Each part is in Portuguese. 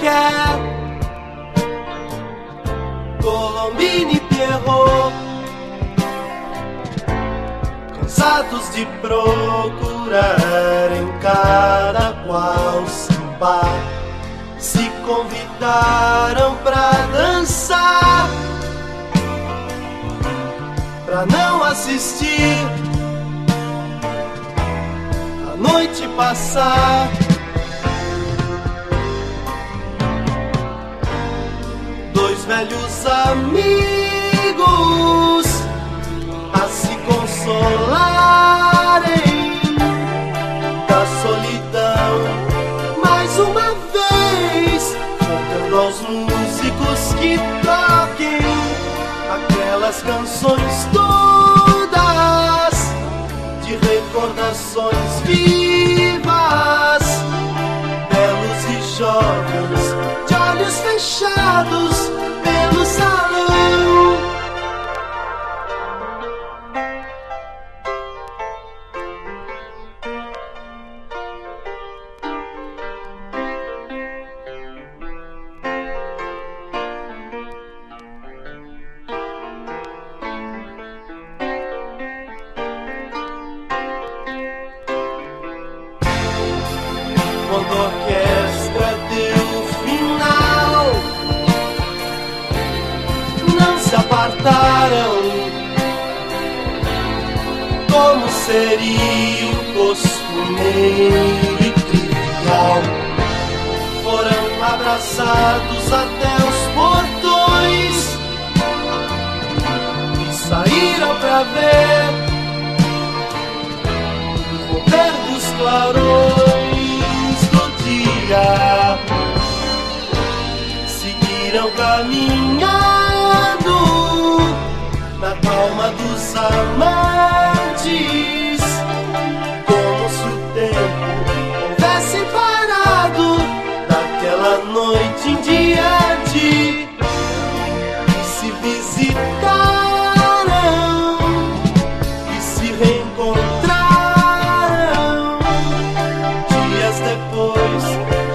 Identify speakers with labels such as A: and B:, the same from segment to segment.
A: quer Colombini Pierrot, cansados de procurar em cada qual sambar, se convidaram pra dançar, pra não assistir. a Noite passar. Velhos amigos a se consolarem da solidão. Mais uma vez, voltando aos músicos que toquem aquelas canções todas de recordações vivas, belos e jovens, de olhos fechados Apartaram, como seria o costumeiro e trivial. Foram abraçados até os portões e saíram pra ver romper dos clarões do dia. Seguiram caminhando na calma dos amantes, como se o tempo houvesse parado daquela noite em diante. E se visitaram e se reencontraram. Dias depois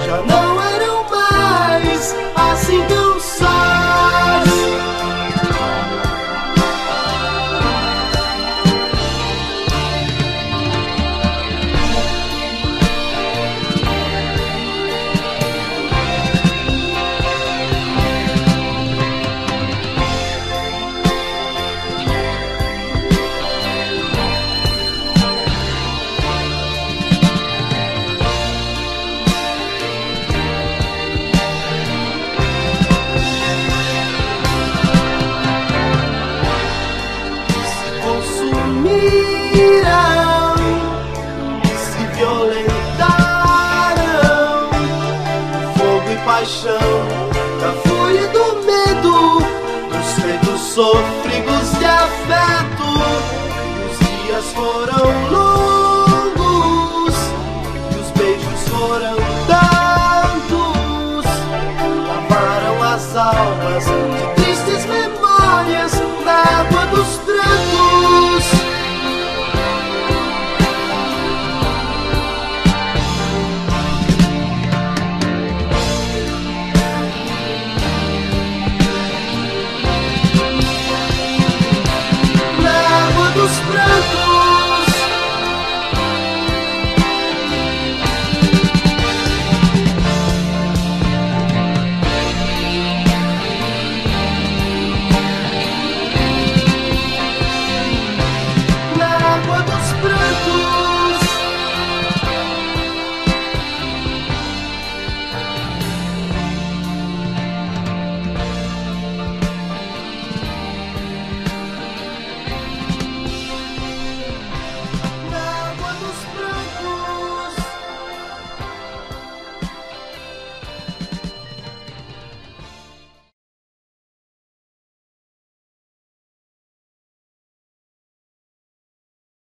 A: já não eram mais assim tão e se violentaram. Fogo e paixão, da fúria e do medo, dos feitos sôfregos de afeto. Os dias foram longos